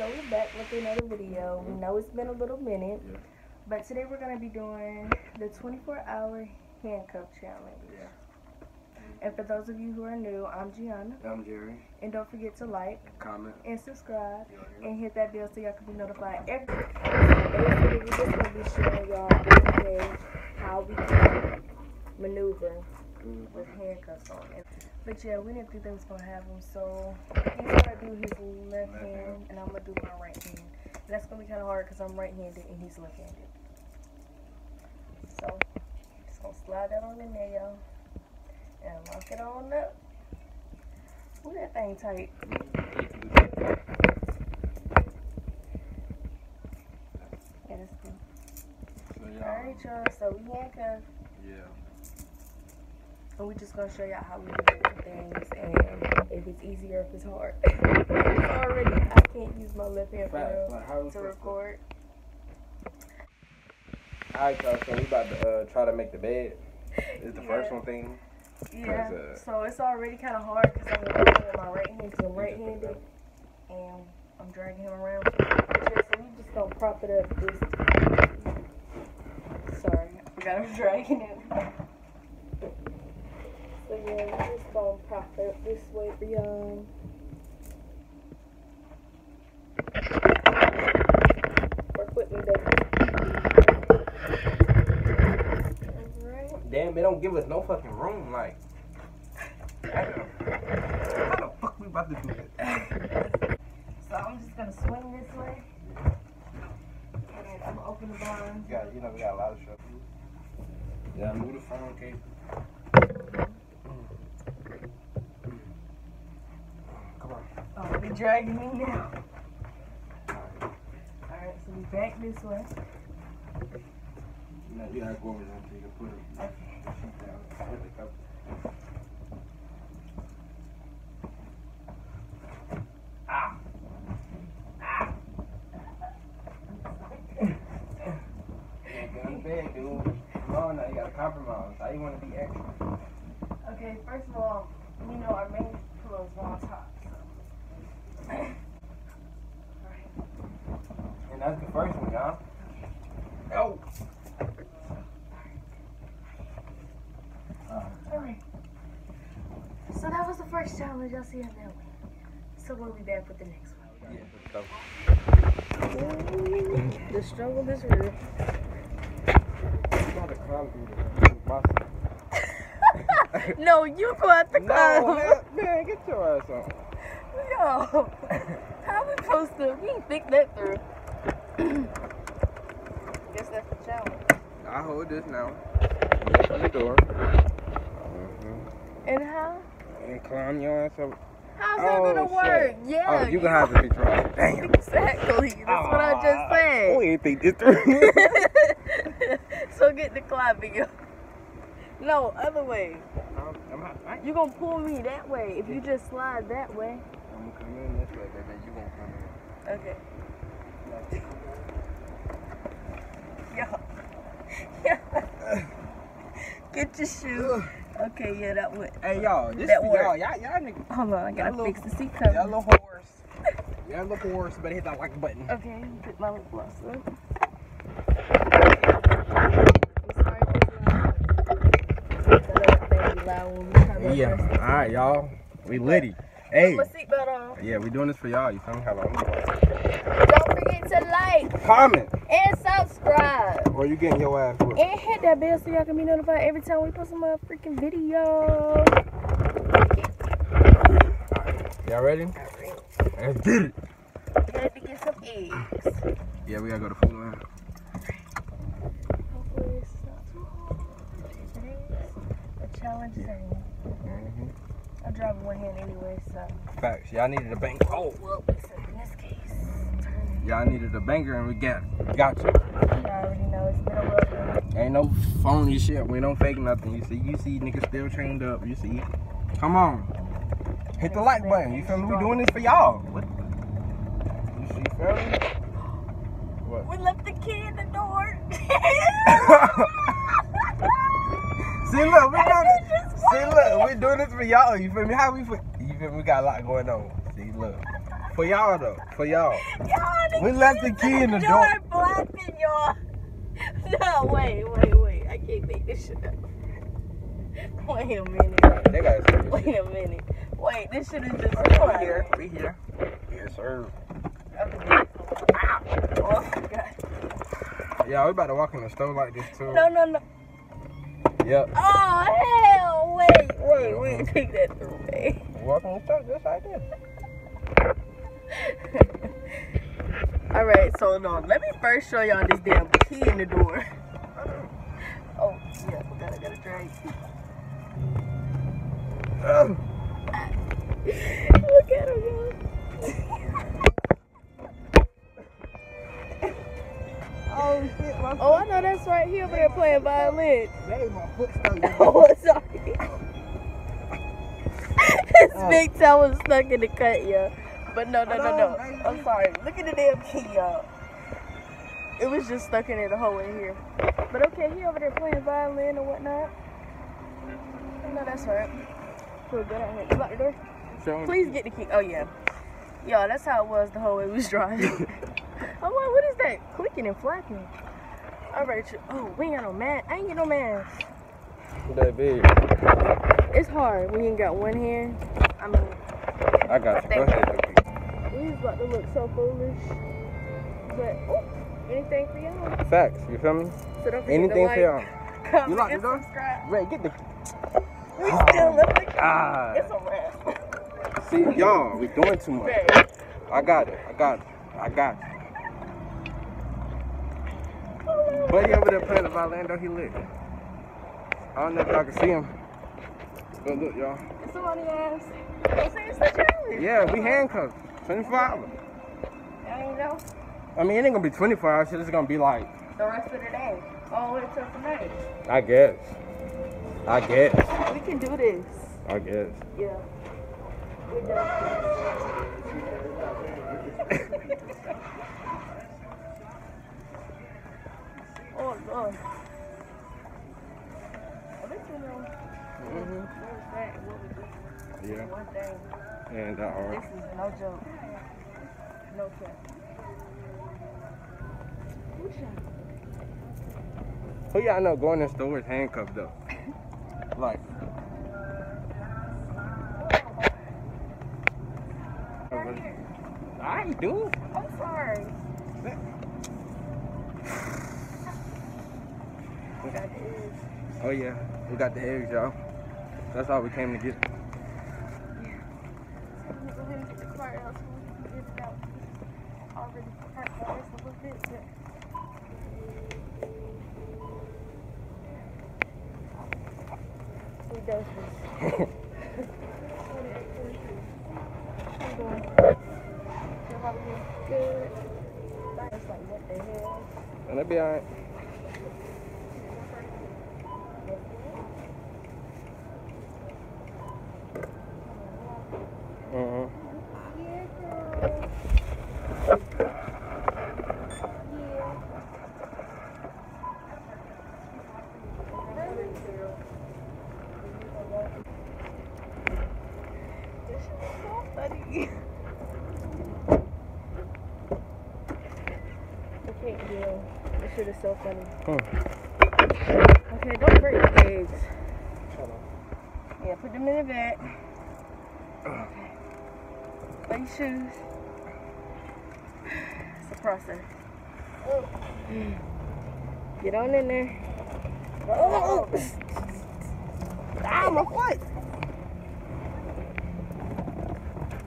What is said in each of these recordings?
so we're back with another video. We know it's been a little minute, Yeah. but today we're gonna be doing the 24-hour handcuff challenge. Yeah. And for those of you who are new, I'm Gianna, I'm Jerry. and don't forget to like Comment. and subscribe and hit that bell so y'all can be notified every. So basically, we're just gonna be showing y'all how we can maneuver. With handcuffs on. And, but yeah, we didn't think they was gonna have them, so he's gonna do his left hand, and I'm gonna do my right hand. And that's gonna be kind of hard because I'm right-handed and he's left-handed. So just gonna slide that on in there, y'all, and lock it on up. Ooh, that thing tight. Yeah, that's. So, All y'all, right, y'all. So we handcuffed. yeah. And we're just gonna show y'all how we do different things and if it's easy or if it's hard. already I can't use my left hand for Facts, real like, how we to record. Alright, y'all, so we about to uh, try to make the bed. It's the first one thing. Yeah. uh, so it's already kind of hard because I'm working with my right hand because I'm right handed and I'm dragging him around. So we just gonna prop it up this. Sorry, I forgot I was dragging it. So yeah, we just gonna prop it up this way for y'all. Work with me, baby. Damn, they don't give us no fucking room. Like, damn. how the fuck we about to do it? So I'm just gonna swing this way. And I'm gonna open the blinds. Yeah, you know, we got a lot of stuff. Yeah, move the phone cable. Come on. Oh, they dragging me now. Alright, so we back this way. No, you gotta go over there can put it. Okay. the sheet down. Put the cover. Ah. Ah. Go to bed, dude. Come on now, you gotta compromise. How you wanna be extra? Okay, first of all, we know our main pillows are on top. So. Alright. And that's the first one, y'all. Oh. Alright. So that was the first challenge. Y'all see how that went. So we'll be back with the next one. Yeah. The struggle is real. no, you go at the No, club. man, man, get your ass on. Yo, how we supposed to? We ain't think that through. Guess that's the challenge. I hold this now. Open the door. And how? And climb your ass up. How's that gonna oh, shit. work? Yeah. Oh, you gonna have to be trying. Damn. Exactly. That's what I just ah, said. We ain't think this through. so get the climbing. yo. No, other way. I'm, I'm, I'm, You gonna pull me that way if you just slide that way. I'm gonna come in this way, baby. You gonna come in. Okay. Yo. Yo. Get your shoe. Okay, yeah, that went. Hey, y'all. This That y'all. Y'all, y'all niggas. Hold on, I gotta fix the seat Y'all cover. little horse. Y'all little horse. Better hit that like button. Okay, put my lip gloss up. Yeah. All right, y'all. We litty. Hey. Put my seatbelt on. Yeah, we doing this for y'all. You feel me? How long? Forget to like Comment. and subscribe. Or you getting your ass whooped. And hit that bell so y'all can be notified every time we post a freaking video. Y'all ready? Let's get it. We had to get some eggs. Yeah, we gotta go to Food Lion. Hopefully it's not too hard. If it is, the challenge is. I drive one hand anyway, so. Facts. Y'all needed a bank. Oh, Well, except in this case, turn. Y'all needed a banger and we got got you. You already know it's been a whirlwind. Ain't no phony shit. We don't fake nothing. You see, you see niggas still trained up. You see. Come on. Hit the like button. You feel me? We doing this for y'all. What? You see, feel me? What? We left the key in the door. See, look, we doing this. See, look, we doing this for y'all. You feel me? How we? You feel me? We got a lot going on. See, look, For y'all though. For y'all. Y'all, We left the key in the door. y'all. No, wait, wait, wait. I can't make this shit up. Wait a minute. They got us. Wait a minute. Wait, this shit is just We here. We here. Yes, sir. Oh my god. Yeah, we about to walk in the store like this too. No, no, no. Yep. Oh hell! Wait, wait, wait. Take uh-huh. that through me. Walk in the store just like this. All right, so no, let me first show y'all this damn key in the door. Oh yeah, I forgot I gotta drag. Ugh. Um. Look at him, y'all. Oh shit, my Oh, I know that's right. He over there playing violin. Dang, my foot stuck. Oh, sorry. His Oh. big toe was stuck in the cut, yeah. But no, no, no, no. I'm sorry. Look at the damn key, y'all. It was just stuck in there the whole way here. But okay, he over there playing violin or whatnot. No, that's right. Feel good out here. You lock the door? Show Please get the key. Oh, yeah. Y'all, that's how it was the whole way we was driving. I'm like, what is that? Clicking and flapping. All right, oh, we ain't got no man. I ain't get no man. That big. It's hard when you ain't got one hand. I mean, I got you. Go ahead. We was about to look so foolish. But, oh, anything for y'all? Facts. You feel me? So don't forget Anything to for y'all. like, comment, You lock the and door? subscribe. Ray, get the. We still left the God. It's a wrap. See, y'all, we doing too much. Right. I got it. I got it. I got it. Buddy over there playing the violin, though, he lit. I don't know if y'all can see him. But look, y'all. It's somebody ass. Don't say it's the challenge. Yeah, we handcuffed. 24 hours. I don't. I mean, it ain't gonna be 24 hours. Shit, it's gonna be like, The rest of the day. All the way till tonight. I guess. I guess. We can do this. I guess. Yeah. We oh, Lord. Oh, this one, um, hmm what was that? What we did. Yeah. One thing. And, uh, This is no joke. No cap. Who y'all know going in stores handcuffed though? Like, I ain't doing. I'm sorry. We got the ears. Oh yeah, we got the eggs, y'all. That's all we came to get. I'm gonna go ahead and get the card out so we can get it out. Already prepared for this a little bit, but. We dose this. Good. It's like, what the hell? And it'll be alright. Mm-hmm. This shit is so funny. I can't deal. This shit is so funny. Hmm. Okay, don't break the eggs. Yeah, put them in the bag. Okay. Wear your shoes. It's a process. Get on in there. Oh! Ah, my foot.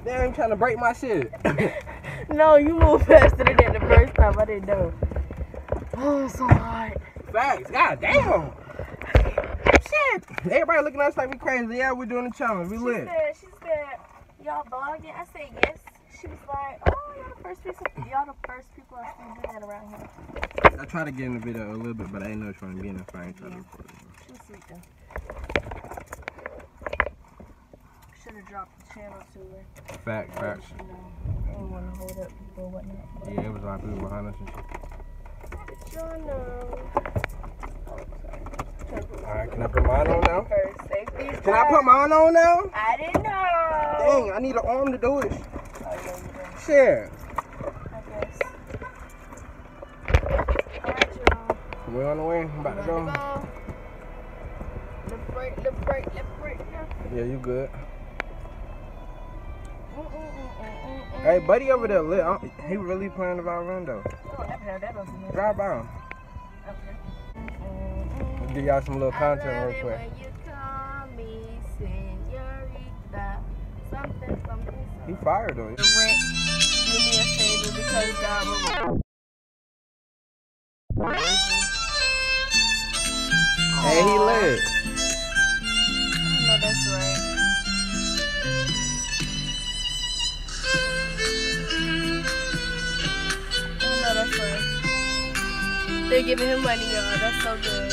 Damn, trying to break my shit. No, you moved faster than that the first time. I didn't know. Oh, it's so hard. Facts. God damn. Shit. Everybody looking at us like we crazy. Yeah, we're doing the challenge. We She lit. said, she said, y'all vlogging? I said yes. She was like, oh, y'all the first people, y'all the first people I see do that around here. I tried to get in the video a little bit, but I ain't know trying to be in the frame. Trying to record it. She was sweet though. Should have dropped the channel to her. Facts, facts. You know, I didn't want to hold up people or whatnot. Yeah, it was a lot of people behind us and shit. Did y'all know? Oh, sorry. Trying to put All right, can I put mine on now? First, safety is Can I put mine on now? I didn't know. Dang, I need an arm to do it. Oh, yeah, you I guess. Alright, y'all. We're on the way. I'm about to go. Left, right, left, right, left, right. Yeah, you good. Hey, buddy over there lit. He really playing the violin though. Heard that before. Drive by him. Okay. Give y'all some little content real quick. when you call me senorita. Something, something, He fired though. The rent, do me a favor because God will. Hey, he lit. They're giving him money, y'all. That's so good.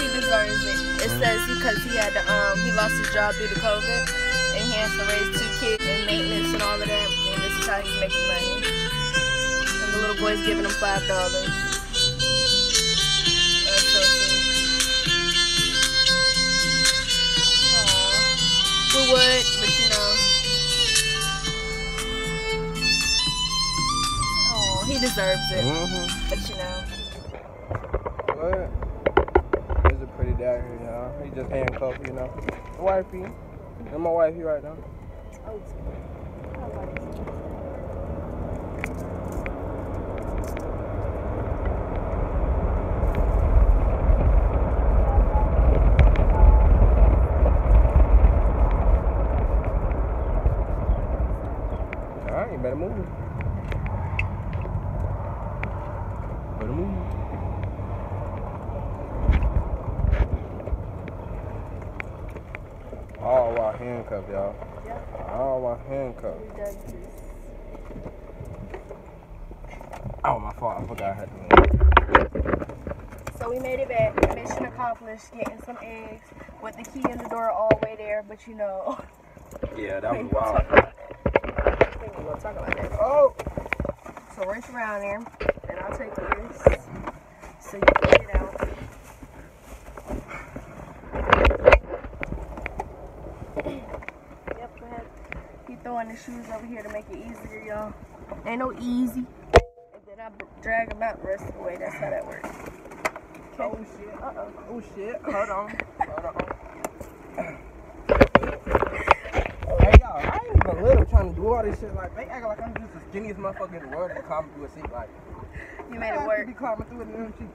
He deserves it. It says because he had to, um he lost his job due to COVID and he has to raise two kids and maintenance and all of that. And this is how he's making money. And the little boy's giving him five dollars. Would, deserves it. Mm-hmm. But you know. What? It's a pretty day here, y'all. He just handcuffed, you know. Wifey. And my wifey right now. Oh, I like it. Alright, you better move. Better move. Handcuffed, y'all. Yep. All while handcuffed. We done this. Oh, my fault. I forgot I had to So we made it back. Mission accomplished. Getting some eggs with the key in the door all the way there. But you know, Yeah, that was wild. talk about that. We ain't gonna talk about that. Oh! So race around there, and I'll take this so you can get it out. yep, go ahead. Throwing the shoes over here to make it easier, y'all. Ain't no easy. And then I drag them out the rest of the way. That's how that works. Oh shit. Uh-oh. Oh shit. Hold on. Hold on. Hey y'all, I ain't even little trying to do all this shit. Like they act like I'm just the skinniest motherfucker in the world and climbing through a seat. Like You made it work. to be climbing through it and everything.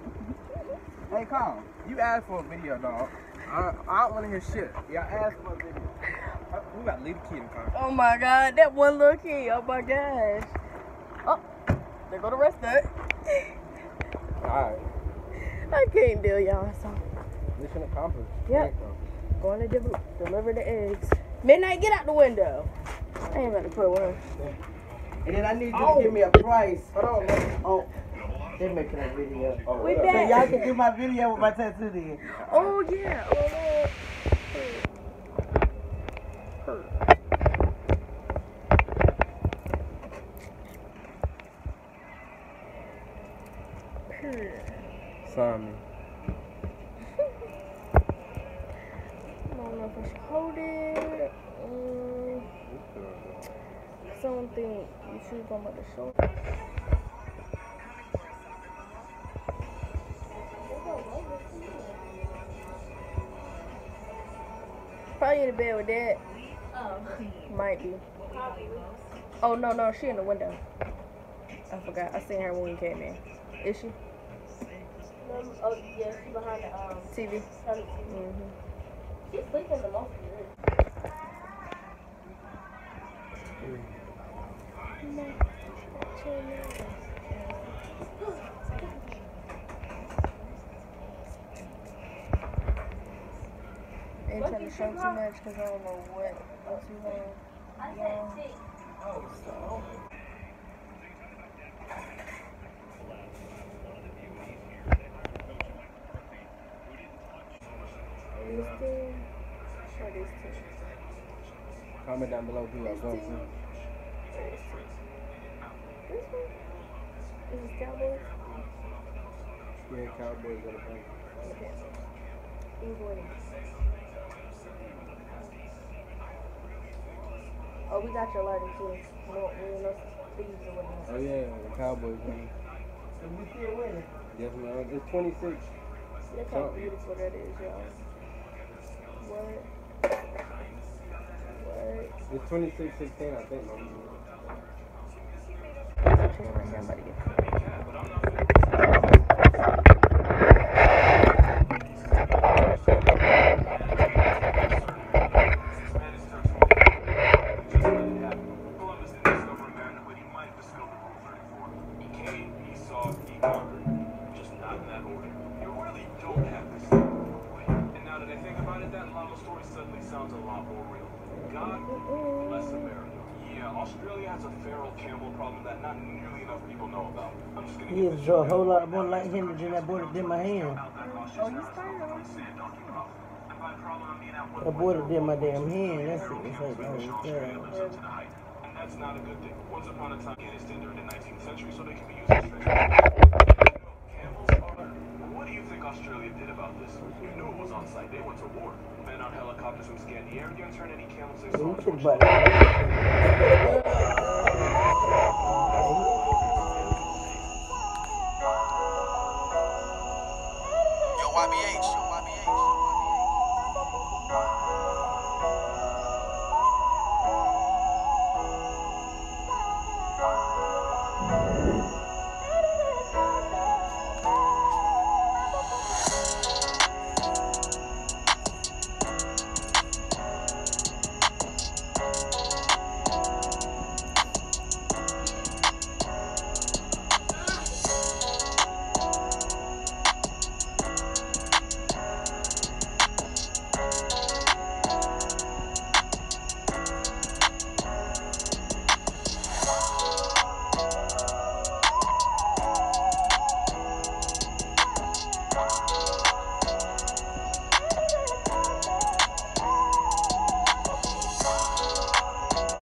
Hey, calm. You asked for a video, dog. I, I don't want to hear shit. Y'all asked for a video. We got to leave the kid in the car. Oh my god, that one little kid. Oh my gosh. Oh, there go the rest of it. All right. I can't deal, y'all. So, Mission accomplished. Yep. going to del- deliver the eggs. Midnight, get out the window. I ain't about to put one. And then I need you Oh. to give me a price. Hold on. man. Oh, they're making a video. Oh, We yeah. So back. y'all can do my video with my tattoo then. Oh yeah. Oh Me. I don't know if I should hold it. Um, something you should go on the shoulder. Probably in the bed with that. Might be. Oh no no she in the window. I forgot. I seen her when we came in. Is she? Oh, yeah, she's behind the um, TV. Mm-hmm. She's sleeping the most. Ain't trying to show too much because I don't know what what you want. Said six. So. Or these two. Comment down below who I was going to. Or. This one? Is Cowboys? Yeah, Cowboys got a bank. Okay. Way. Oh, we got your lighting too. more, you know, some thieves or whatnot. Oh yeah, the Cowboys man. And we still winning. Yes, man. It's 26. Look how beautiful that is, y'all. What? What? It's 26 16, I think. Man. There's a chair right here. I'm about to get God America. Yeah, Australia has a feral camel problem that not nearly enough people know about. I'm just gonna He is a whole lot more like him than that boy that did my hand. Oh, you started? That boy that did my damn hand. That's it. It's like, oh, yeah. And that's not a good thing. Once upon a time, Afghanistan during the 19th century, so they can be used as Camels are. What do you think Australia did about this? You knew it was on site. They went to war. Men on helicopters from Scandinavia turned any camels they saw.